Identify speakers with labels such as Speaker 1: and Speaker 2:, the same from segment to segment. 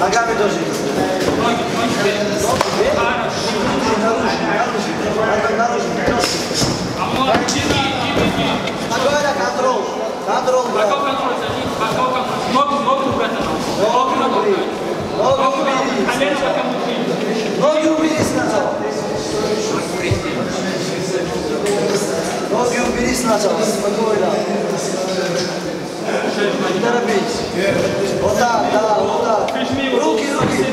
Speaker 1: Agave do jeito. Agora,
Speaker 2: Cadrão. Cadrão, Vai qual Cadrão? Novo, novo, Betanão. Novo, novo,
Speaker 1: Betanão. Сначала, спокойно. Не торопись. Вот так, да, вот так. Руки, руки.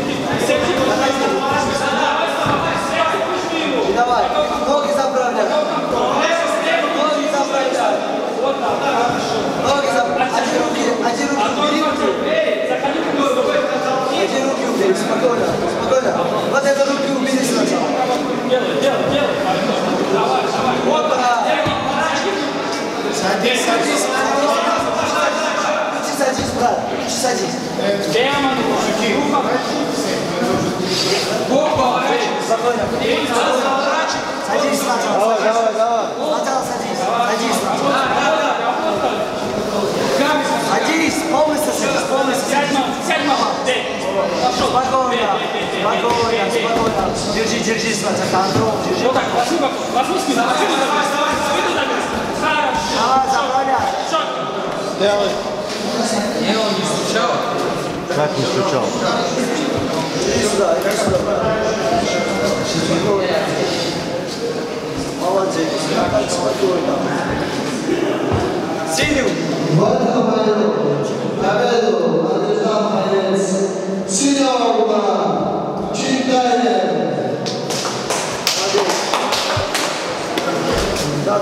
Speaker 3: Садись, садись.
Speaker 1: Лучше садись, брат. Лучше садись.
Speaker 2: Tema no
Speaker 1: Спокойно. Садись сначала.
Speaker 4: Давай, давай, давай.
Speaker 1: Сначала садись. Садись сначала. Садись. Полностью садись. Полностью
Speaker 2: Сядь, сядь, мама.
Speaker 1: Спокойно. Спокойно. Спокойно. Держи, держи сначала. Контроль. Держи.
Speaker 2: Вот так, боку, возьми спину, спину забрось, спину забрось. Хорошо.
Speaker 1: Давай, заправляй.
Speaker 4: Делай.
Speaker 5: Не, он не стучал.
Speaker 4: Как не стучал?
Speaker 1: Иди сюда. Иди сюда. Молодец. Спокойно. Синюю. Молодец. Да,